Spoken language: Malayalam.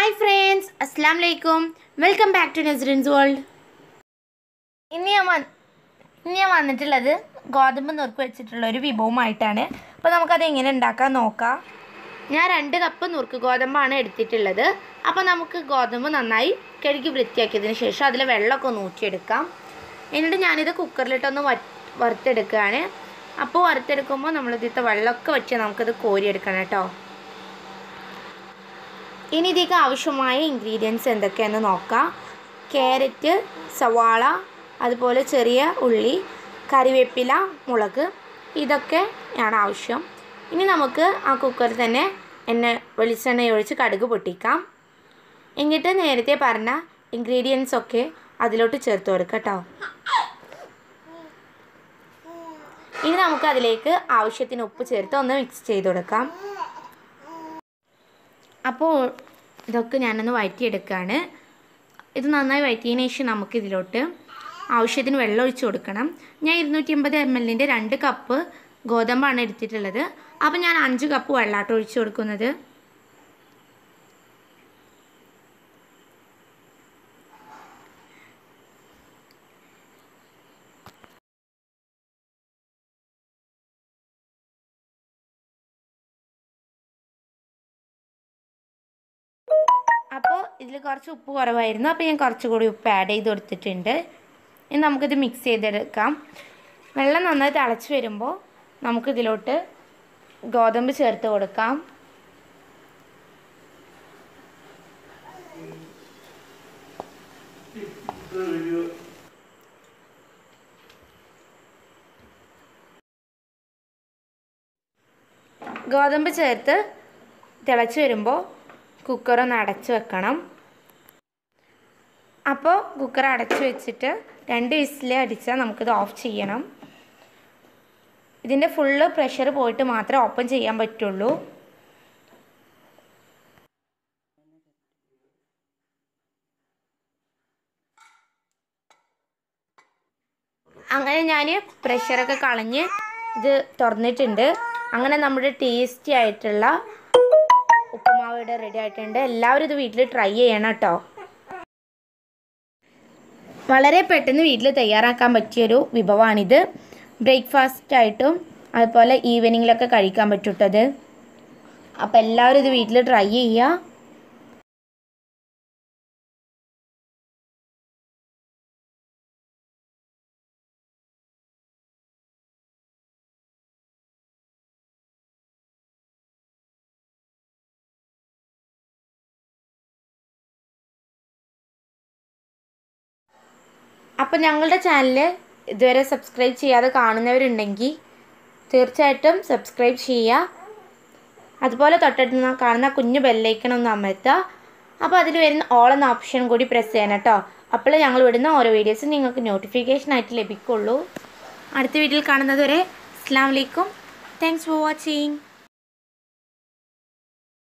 ഹായ് ഫ്രണ്ട്സ് അസ്സാം വലൈക്കും welcome back to Nasrin's world ഇന്ന് ഞാൻ വന്ന് ഇന്ന് ഞാൻ വന്നിട്ടുള്ളത് ഗോതമ്പ് നുറുക്ക് വെച്ചിട്ടുള്ള ഒരു വിഭവമായിട്ടാണ്. അപ്പോൾ നമുക്കത് എങ്ങനെ ഉണ്ടാക്കാൻ നോക്കാം. ഞാൻ രണ്ട് കപ്പ് നുറുക്ക് ഗോതമ്പാണ് എടുത്തിട്ടുള്ളത്. അപ്പോൾ നമുക്ക് ഗോതമ്പ് നന്നായി കഴുകി വൃത്തിയാക്കിയതിന് ശേഷം അതിൽ വെള്ളമൊക്കെ ഒന്ന് ഊറ്റിയെടുക്കാം. എന്നിട്ട് ഞാനിത് കുക്കറിലിട്ടൊന്ന് വറുത്തെടുക്കുകയാണ്. അപ്പോൾ വറുത്തെടുക്കുമ്പോൾ നമ്മൾ ഇതിലത്തെ വെള്ളമൊക്കെ വെച്ച് നമുക്കിത് കോരിയെടുക്കണം കേട്ടോ. ഇനി ഇതിലേക്ക് ആവശ്യമായ ഇൻഗ്രീഡിയൻസ് എന്തൊക്കെയാണെന്ന് നോക്കാം. ക്യാരറ്റ് സവാള അതുപോലെ ചെറിയ ഉള്ളി കറിവേപ്പില മുളക് ഇതൊക്കെ ആണ് ആവശ്യം. ഇനി നമുക്ക് ആ കുക്കറിൽ തന്നെ എണ്ണ വെളിച്ചെണ്ണ ഒഴിച്ച് കടുക് പൊട്ടിക്കാം. എന്നിട്ട് നേരത്തെ പറഞ്ഞ ഇൻഗ്രീഡിയൻസ് ഒക്കെ അതിലോട്ട് ചേർത്ത് കൊടുക്കാം കേട്ടോ. ഇനി നമുക്ക് അതിലേക്ക് ആവശ്യത്തിന് ഉപ്പ് ചേർത്ത് ഒന്ന് മിക്സ് ചെയ്ത് കൊടുക്കാം. അപ്പോൾ ഇതൊക്കെ ഞാനൊന്ന് വഴറ്റിയെടുക്കുകയാണ് ഇത് നന്നായി വഴറ്റിയതിന് ശേഷം നമുക്കിതിലോട്ട് ആവശ്യത്തിന് വെള്ളം ഒഴിച്ച് കൊടുക്കണം. ഞാൻ ഇരുന്നൂറ്റി അമ്പത് എം എല്ലിന്റെ രണ്ട് കപ്പ് ഗോതമ്പാണ് എടുത്തിട്ടുള്ളത്. അപ്പോൾ ഞാൻ അഞ്ച് കപ്പ് വെള്ളാട്ടം ഒഴിച്ച് കൊടുക്കുന്നത്. അപ്പോൾ ഇതിൽ കുറച്ച് ഉപ്പ് കുറവായിരുന്നു. അപ്പോൾ ഞാൻ കുറച്ചുകൂടി ഉപ്പ് ആഡ് ചെയ്ത് കൊടുത്തിട്ടുണ്ട്. ഇനി നമുക്കിത് മിക്സ് ചെയ്തെടുക്കാം. വെള്ളം നന്നായി തിളച്ച് വരുമ്പോൾ നമുക്കിതിലോട്ട് ഗോതമ്പ് ചേർത്ത് കൊടുക്കാം. ഗോതമ്പ് ചേർത്ത് തിളച്ച് വരുമ്പോൾ കുക്കറൊന്ന് അടച്ച് വെക്കണം. അപ്പോൾ കുക്കർ അടച്ച് വെച്ചിട്ട് രണ്ട് വിസിൽ അടിച്ചാൽ നമുക്കിത് ഓഫ് ചെയ്യണം. ഇതിന്റെ ഫുള്ള് പ്രഷർ പോയിട്ട് മാത്രമേ ഓപ്പൺ ചെയ്യാൻ പറ്റുള്ളൂ. അങ്ങനെ ഞാൻ പ്രഷറൊക്കെ കളഞ്ഞ് ഇത് തുറന്നിട്ടുണ്ട്. അങ്ങനെ നമ്മുടെ ടേസ്റ്റി ആയിട്ടുള്ള ഉപ്പുമാവ് ഇവിടെ റെഡി ആയിട്ടുണ്ട്. എല്ലാവരും ഇത് വീട്ടിൽ ട്രൈ ചെയ്യണം കേട്ടോ. വളരെ പെട്ടെന്ന് വീട്ടിൽ തയ്യാറാക്കാൻ പറ്റിയൊരു വിഭവമാണിത്. ബ്രേക്ക്ഫാസ്റ്റ് ആയിട്ടും അതുപോലെ ഈവനിങ്ങിലൊക്കെ കഴിക്കാൻ പറ്റൂട്ടത്. അപ്പോൾ എല്ലാവരും ഇത് വീട്ടിൽ ട്രൈ ചെയ്യുക. അപ്പോൾ ഞങ്ങളുടെ ചാനൽ ഇതുവരെ സബ്സ്ക്രൈബ് ചെയ്യാതെ കാണുന്നവരുണ്ടെങ്കിൽ തീർച്ചയായിട്ടും സബ്സ്ക്രൈബ് ചെയ്യുക അതുപോലെ തൊട്ടടുത്ത് കാണുന്ന കുഞ്ഞു ബെല്ലൈക്കൺ ഒന്ന് അമർത്തുക അപ്പോൾ അതിൽ വരുന്ന ഓൾ എന്ന ഓപ്ഷൻ കൂടി പ്രസ് ചെയ്യണം കേട്ടോ. അപ്പോൾ ഞങ്ങൾ വിടുന്ന ഓരോ വീഡിയോസും നിങ്ങൾക്ക് നോട്ടിഫിക്കേഷനായിട്ട് ലഭിക്കുള്ളൂ. അടുത്ത വീഡിയോയിൽ കാണുന്നത് വരെ വലൈക്കും താങ്ക്സ് ഫോർ വാച്ചിങ്